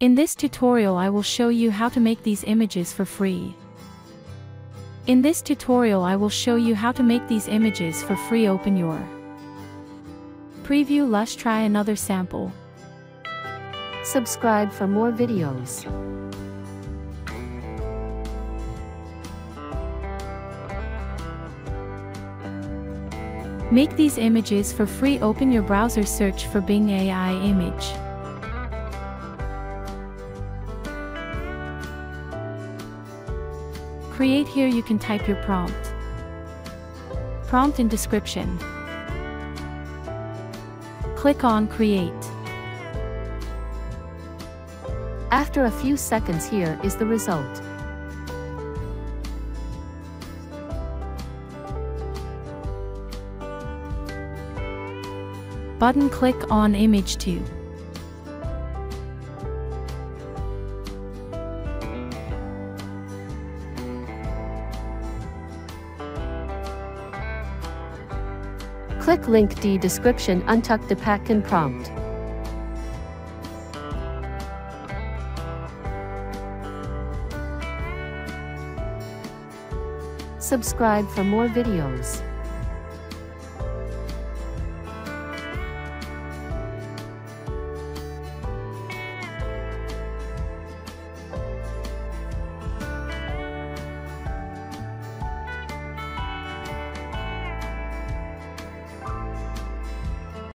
In this tutorial I will show you how to make these images for free. In this tutorial I will show you how to make these images for free open your preview let's try another sample. Subscribe for more videos. Make these images for free open your browser search for Bing AI image. Create here you can type your prompt. Prompt in description. Click on create. After a few seconds here is the result. Button click on image 2. Click link D description untuck the pack and prompt. Subscribe for more videos.